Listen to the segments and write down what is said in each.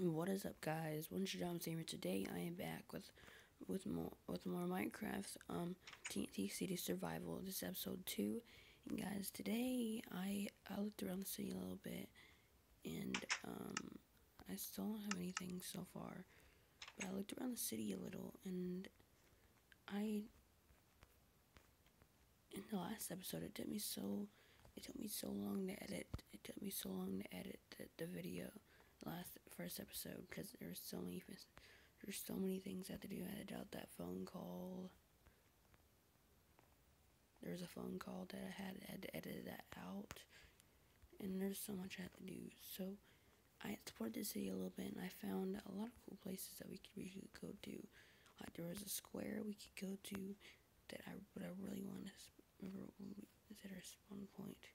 What is up, guys? Winter John Samer. Today, I am back with with more with more Minecraft. Um, TNT City Survival. This is episode two, and guys, today I I looked around the city a little bit, and um, I still don't have anything so far. But I looked around the city a little, and I in the last episode it took me so it took me so long to edit. It took me so long to edit the, the video last first episode because there were so many there's so many things I had to do. I had to that phone call. There was a phone call that I had, had to edit that out, and there's so much I had to do. So I explored the city a little bit, and I found a lot of cool places that we could we could go to. Like there was a square we could go to that I what I really want to remember when we at our spawn point.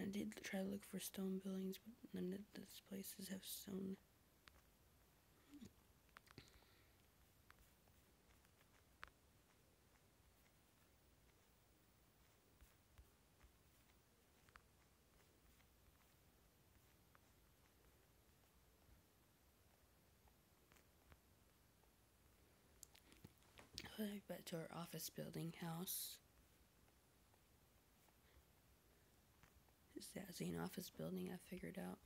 I did try to look for stone buildings, but none of those places have stone. Back to our office building house. That's an office building. I figured out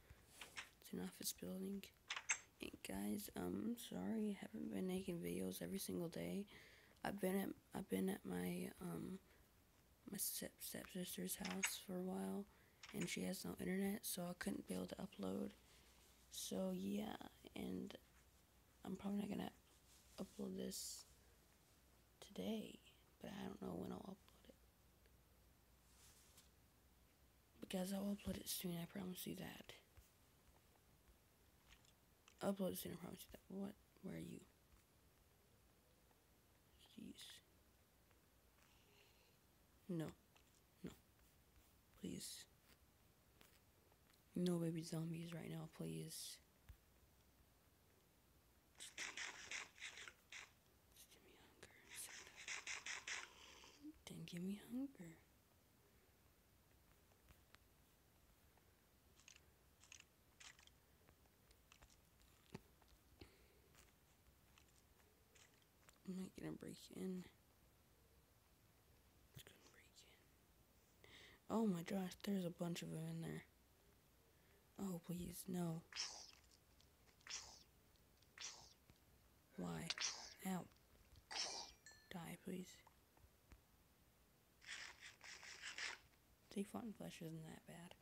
it's an office building. And guys, um, sorry, I haven't been making videos every single day. I've been at I've been at my um my step stepsister's house for a while, and she has no internet, so I couldn't be able to upload. So yeah, and I'm probably not gonna upload this today, but I don't know when I'll upload. Guys, I'll upload it soon, I promise you that. Upload it soon, I promise you that. What? Where are you? Jeez. No. No. Please. No baby zombies right now, please. Give me hunger. Then give me hunger. Gonna break in. It's gonna break in. Oh my gosh, there's a bunch of them in there. Oh please, no. Why? Ow. Die, please. Take Fun Flesh isn't that bad.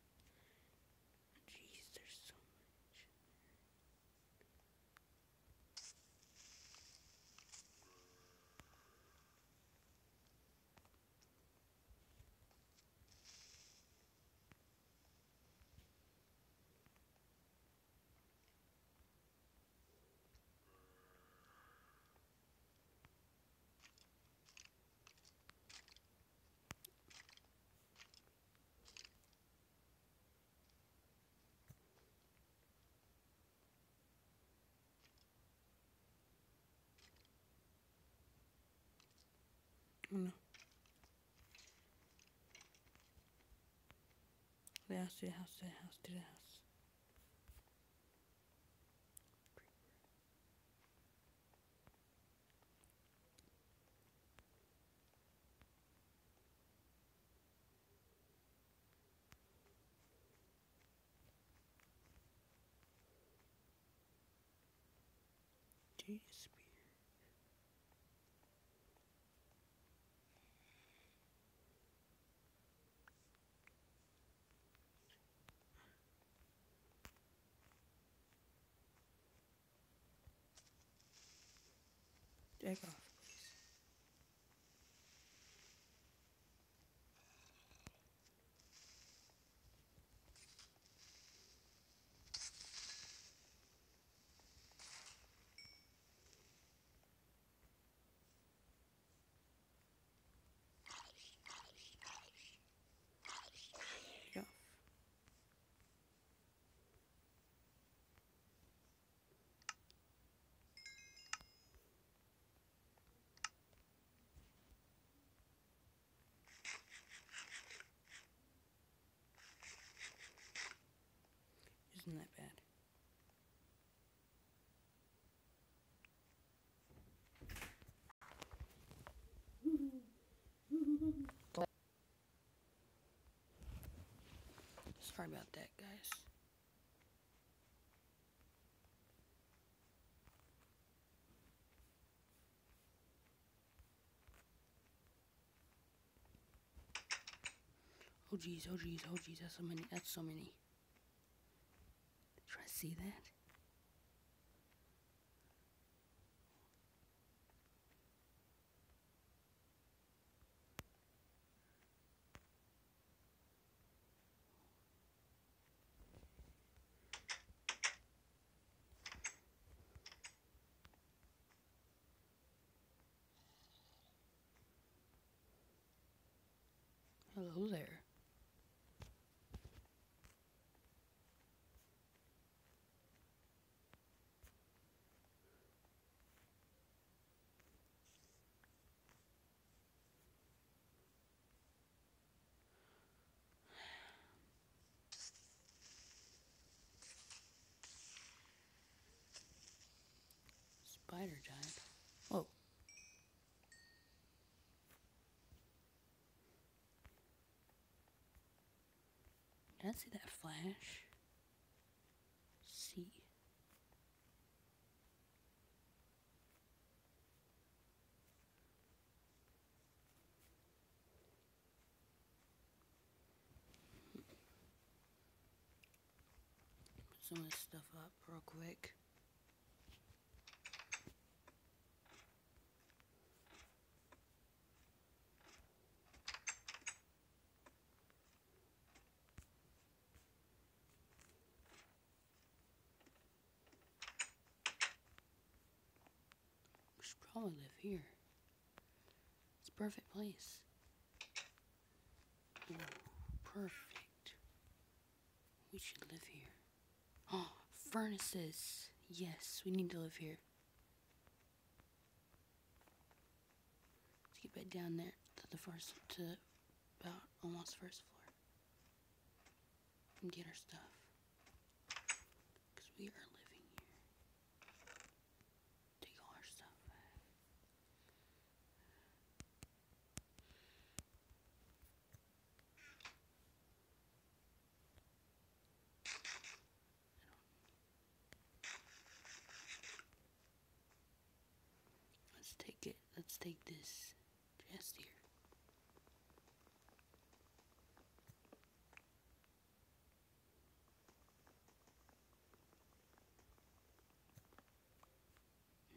Oh no. The house, to the house, to the house, to the house. Jeez. Off, please. Take off. Isn't that bad? Sorry about that, guys. Oh geez, oh geez, oh geez, that's so many, that's so many. See that? Hello there. Spider giant. Whoa. Did I see that flash? See. Some of this stuff up real quick. Probably live here. It's a perfect place. Ooh, perfect. We should live here. Oh, furnaces. Yes, we need to live here. Let's get back down there to the first, to about almost first floor. And get our stuff. Because we are living here. Take all our stuff back. Let's take it. Let's take this chest here.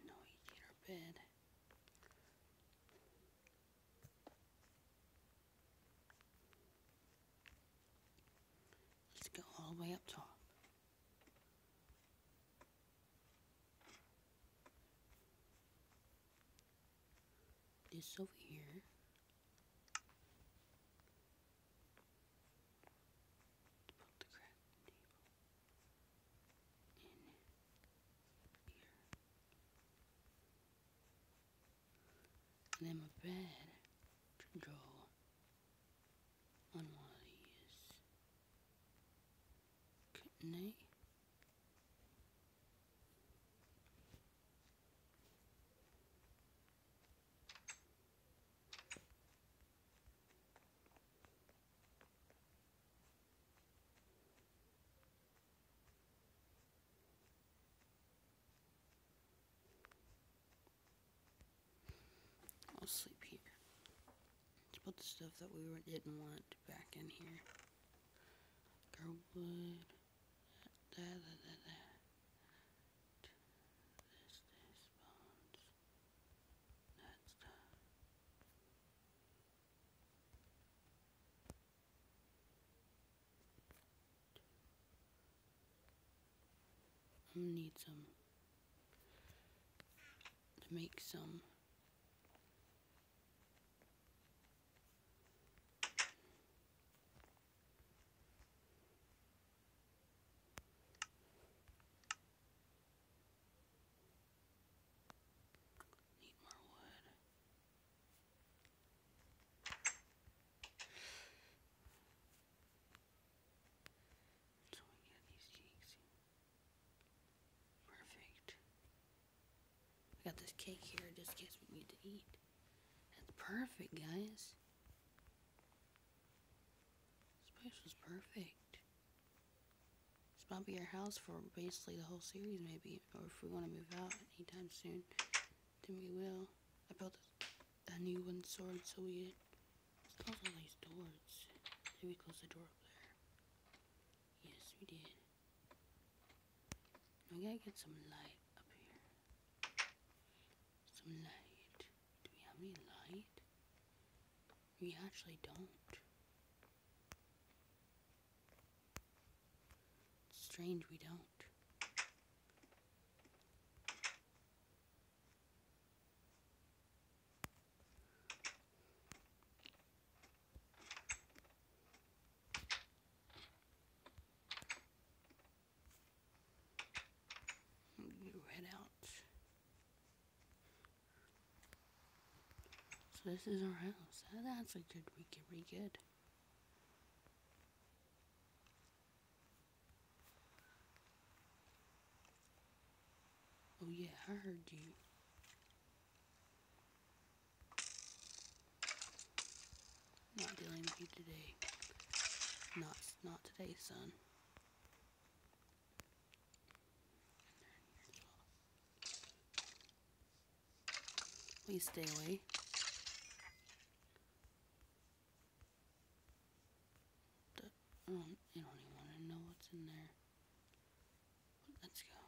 No, you get our bed. Let's go all the way up top. This over here. And then my bed to on one of these. Couldn't? I'll sleep here. Let's put the stuff that we didn't want back in here. Girl wood. Da, da, da, da. I'm gonna need some to make some Need more wood. So we get these cakes here. Got this cake here just in case we need to eat. That's perfect, guys. This place was perfect. This might be our house for basically the whole series, maybe. Or if we want to move out anytime soon, then we will. I built a, new one sword, so we let's close all these doors. Did we close the door up there? Yes, we did. We gotta get some light. Some light. Do we have any light? We actually don't. It's strange we don't. You head out. So this is our house. That's a good week, pretty good. Oh yeah, I heard you. Not dealing with you today. Not not today, son. Please stay away. Oh, I don't even want to know what's in there. Let's go.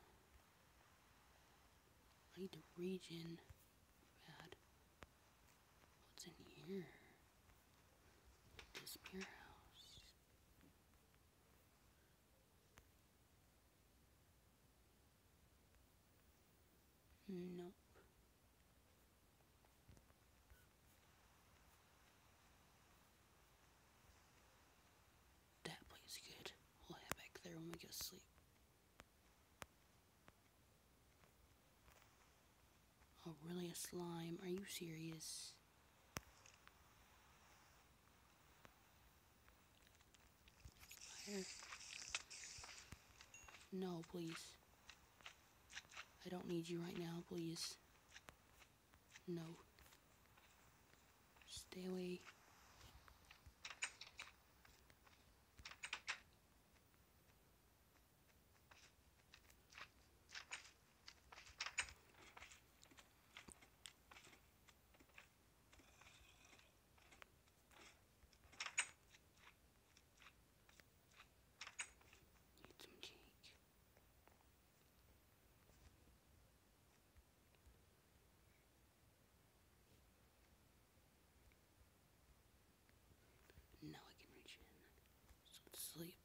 I need to regen. Bad. What's in here? This beer house. Nope. That place good. We'll we get to sleep. Oh, really? A slime? Are you serious? Fire. No, please. I don't need you right now, please. No. Stay away. Need some cake. Now I can reach in. So let's sleep.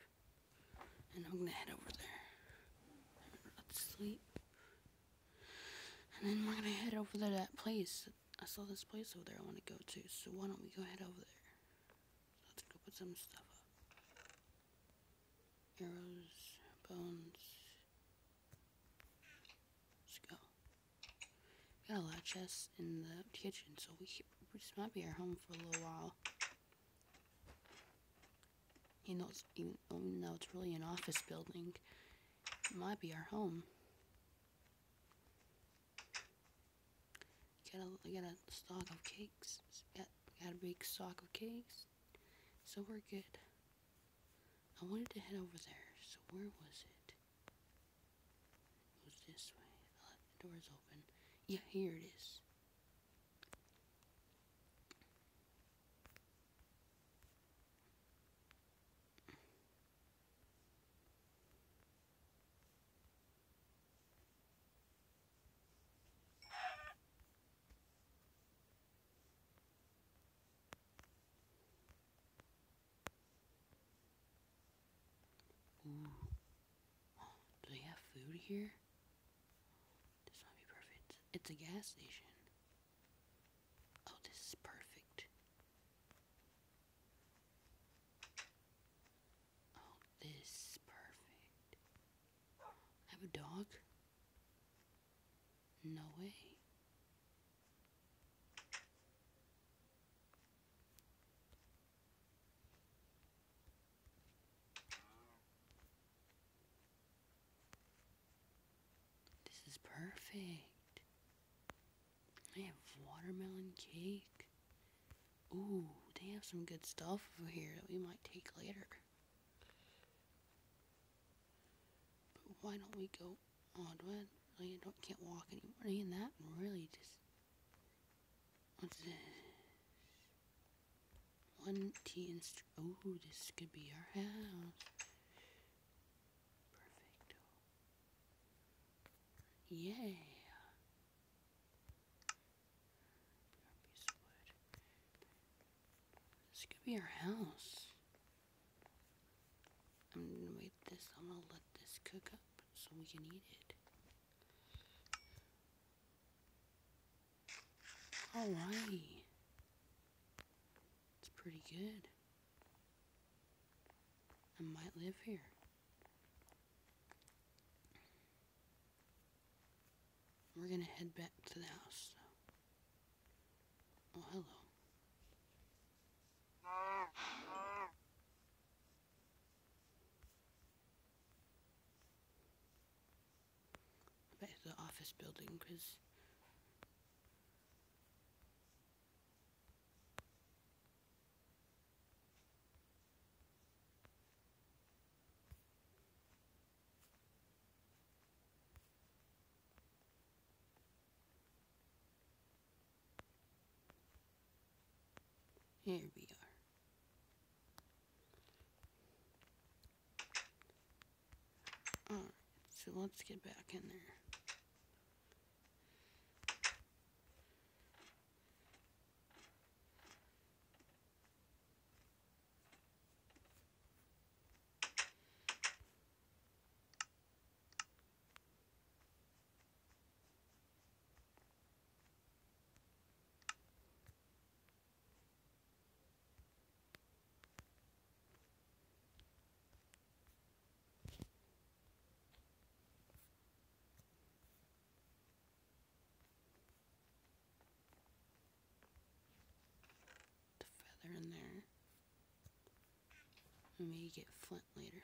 And I'm gonna head over there. Let's sleep. And then we're gonna head over to that place. I saw this place over there I wanna go to. So why don't we go head over there? Let's go put some stuff up. Arrows, bones. Let's go. We got a lot of chests in the kitchen, so we this might be our home for a little while. You know, it's, even, even though it's really an office building, it might be our home. Got a, I got a stock of cakes. Got, got a big stock of cakes. So we're good. I wanted to head over there. So where was it? It was this way. Uh, the open. Yeah, here it is. Do they have food here? This might be perfect. It's a gas station. Oh, this is perfect. Oh, this is perfect. I have a dog? No way. This is perfect. They have watermelon cake. Ooh, they have some good stuff over here that we might take later. But why don't we go? Oh, do I really don't can't walk anymore? And that really just what's this? One tea and oh, this could be our house. Yay. This could be our house. I'm gonna wait this. I'm gonna let this cook up so we can eat it. Alrighty. It's pretty good. I might live here. We're gonna head back to the house. Oh, hello. Back to the office building because Here we are. Alright, so let's get back in there. The feather in there. We may get flint later.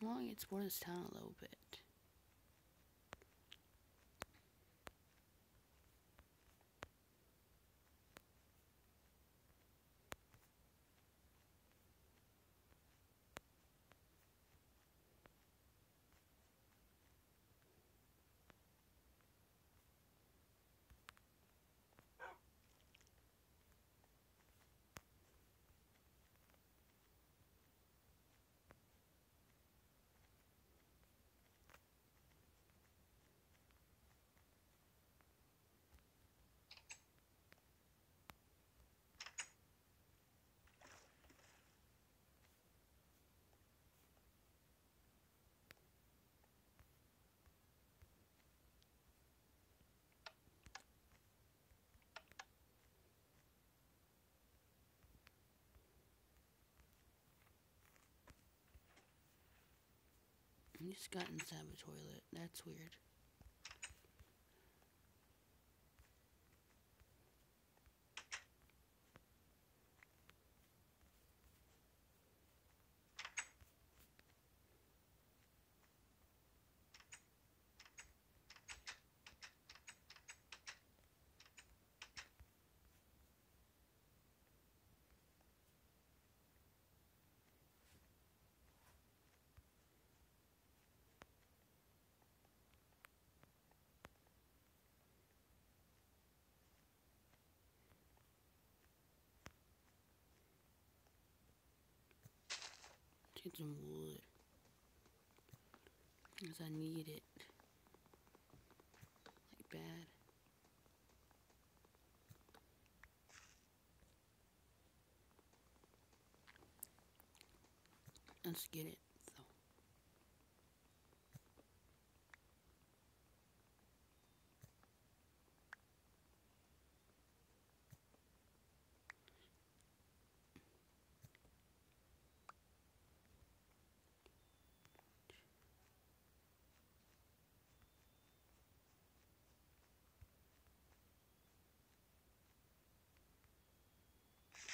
Well, I explore this town a little bit. I just got inside the toilet. That's weird. Some wood. Because I need it. Like bad. Let's get it.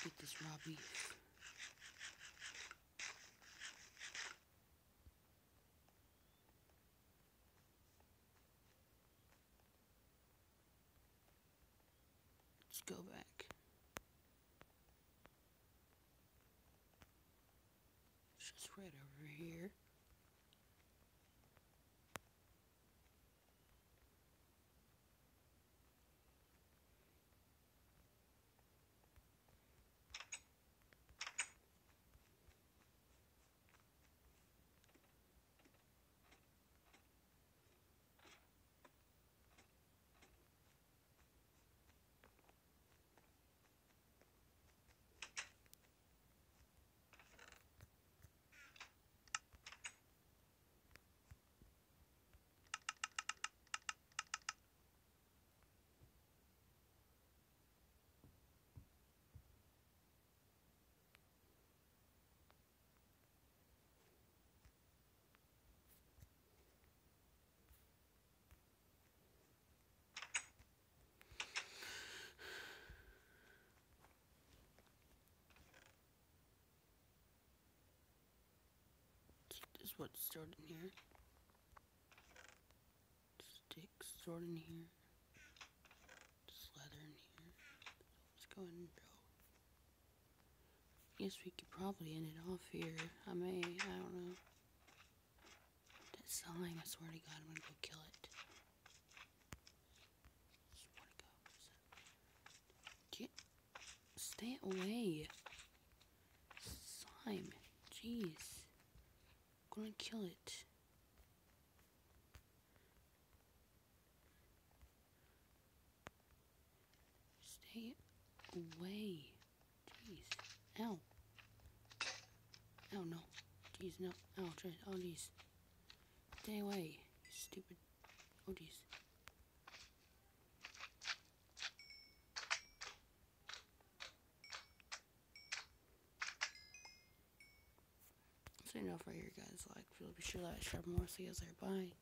Get this raw beef. Let's go back. It's just right over here. What's stored in here. Sticks stored in here. Leather in here. Let's go ahead and go. Guess we could probably end it off here. I may, I don't know. That slime, I swear to God, I'm gonna go kill it. Stay away. Slime, jeez gonna kill it. Stay away. Jeez. Ow. Ow, no. Jeez, no. Ow, jeez. Oh, jeez. Stay away. Stupid. Oh, jeez. Enough right here, guys. Like, be sure to like, share more. See you guys later. Bye.